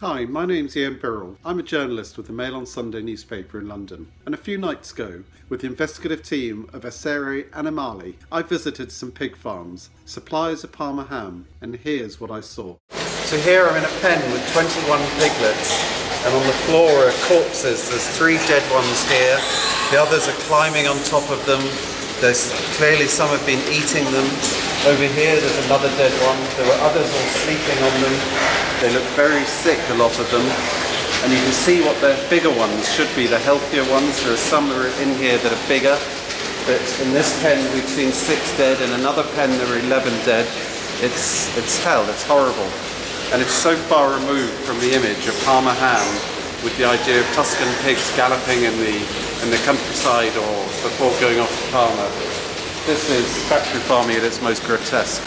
Hi, my name's Ian Birrell. I'm a journalist with the Mail on Sunday newspaper in London. And a few nights ago, with the investigative team of Essere Animali, I visited some pig farms, suppliers of Parma ham, and here's what I saw. So here I'm in a pen with 21 piglets, and on the floor are corpses. There's three dead ones here, the others are climbing on top of them. There's clearly some have been eating them. Over here there's another dead one. There were others all sleeping on them. They look very sick, a lot of them. And you can see what the bigger ones should be, the healthier ones. There are some that are in here that are bigger. But in this pen we've seen six dead, in another pen there are 11 dead. It's, it's hell, it's horrible. And it's so far removed from the image of Parma ham with the idea of Tuscan pigs galloping in the, in the countryside or before going off to Parma. This is factory farming at its most grotesque.